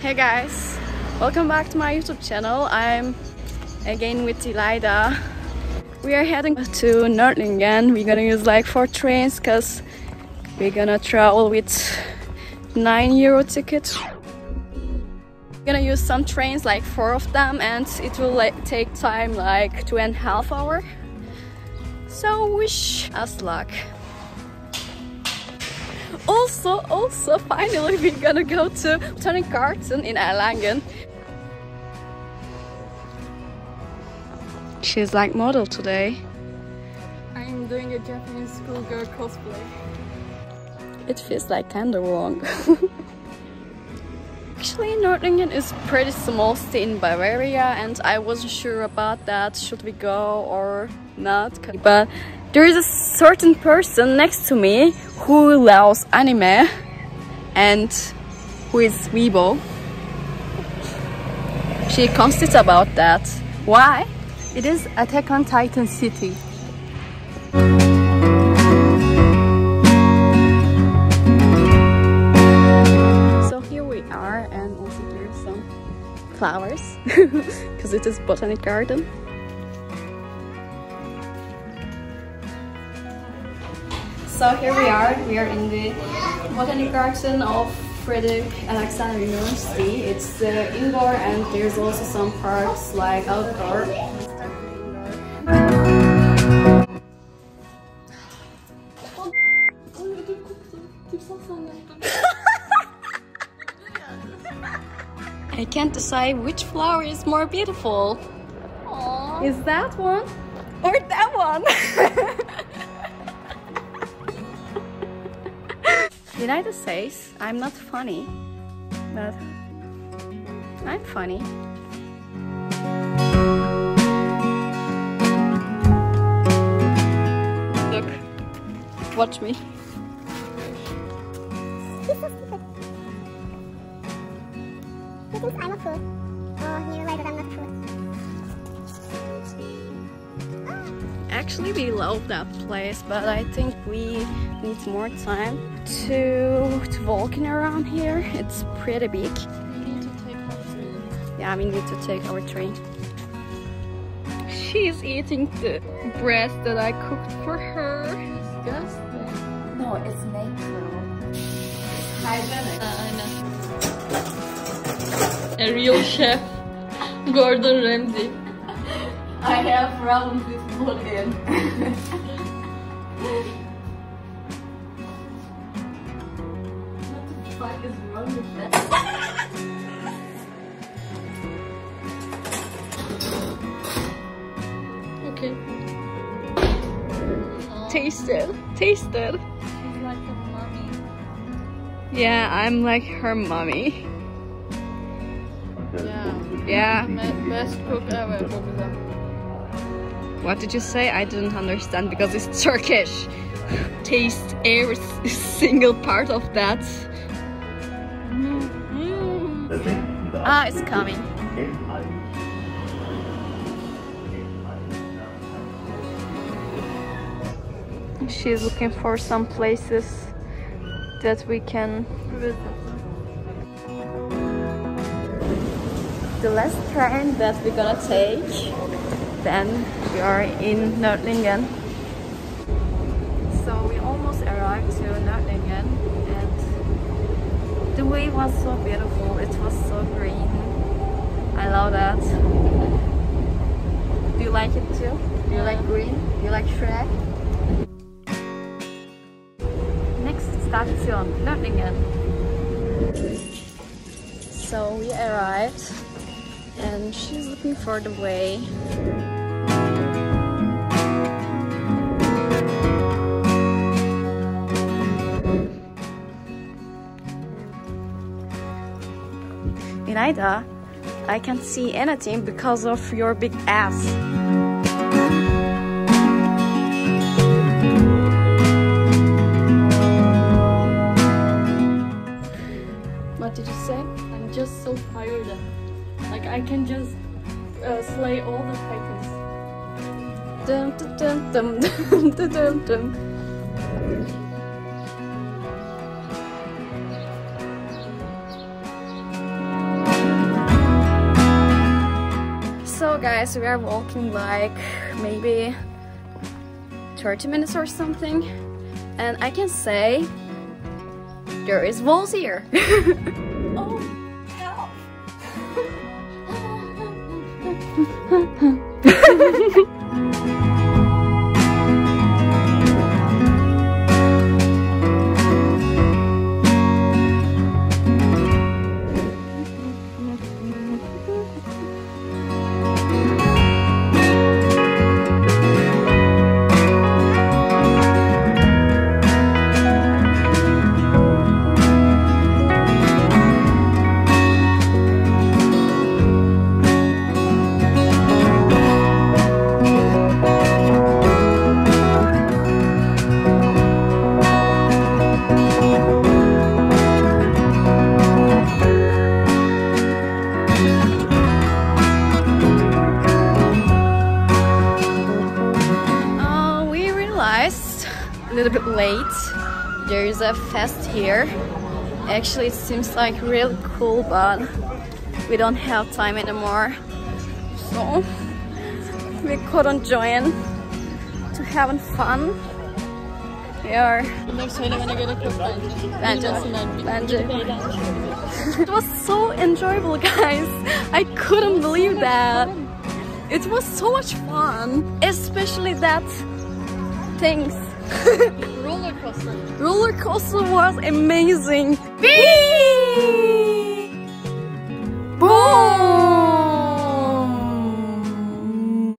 Hey guys, welcome back to my YouTube channel. I'm again with Elida. We are heading to Nördlingen. We're gonna use like four trains because we're gonna travel with 9 euro ticket. We're gonna use some trains, like four of them, and it will like, take time like two and a half hour. So wish us luck. Also, also, finally we're gonna go to Garden in Erlangen. She's like model today. I'm doing a Japanese schoolgirl cosplay. It feels like kinda wrong. Actually, Nördlingen is pretty small city in Bavaria and I wasn't sure about that, should we go or not. But there is a certain person next to me who loves anime and who is Weibo. She constants about that. Why? It is Attack on Titan City. So here we are and also there's some flowers because it is botanic garden. So here we are, we are in the botanic garden of Frederick Alexander University. It's uh, indoor and there's also some parks like outdoor. I can't decide which flower is more beautiful. Aww. Is that one or that one? United says I'm not funny, but I'm funny. Look, watch me. He thinks I'm a fool. Oh, he realizes I'm not fool. Actually, we love that place, but I think we need more time to to walking around here. It's pretty big. We need to take our train. Yeah, we need to take our train. She's eating the breast that I cooked for her. Disgusting. No, it's natural. Hygienic. A real chef. Gordon Ramsay. I have problems with gluten. what the fuck is wrong with that? Okay. Taste it. Taste it. She's like a mommy. Yeah, I'm like her mommy. Yeah. Yeah. Me- best cook ever, Bobza. What did you say? I didn't understand because it's Turkish. Taste every s- single part of that. Ah, it's coming. She's looking for some places that we can the last train that we're gonna take then we are in Nördlingen so we almost arrived to Nördlingen and the way was so beautiful it was so green I love that do you like it too? do you like green? do you like Shrek? next station Nördlingen so we arrived and she's looking for the way. Inaida, I can't see anything because of your big ass. What did you say? I'm just so tired. Like I can just uh, slay all the titans. Dum, dum, dum, dum, dum, dum, dum. Guys, we are walking like maybe 30 minutes or something. And I can say there is walls here. oh, help! late there is a fest here. Actually, it seems like really cool, but we don't have time anymore. So we couldn't join to having fun. We are Bunları söylemene gerek. It was so enjoyable, guys. I couldn't believe that. It was so much fun, especially that things. Roller coaster. Roller coaster was amazing. Boom!